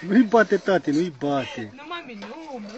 Nu-i bate, tati, nu-i bate. Nu, mami, nu, nu,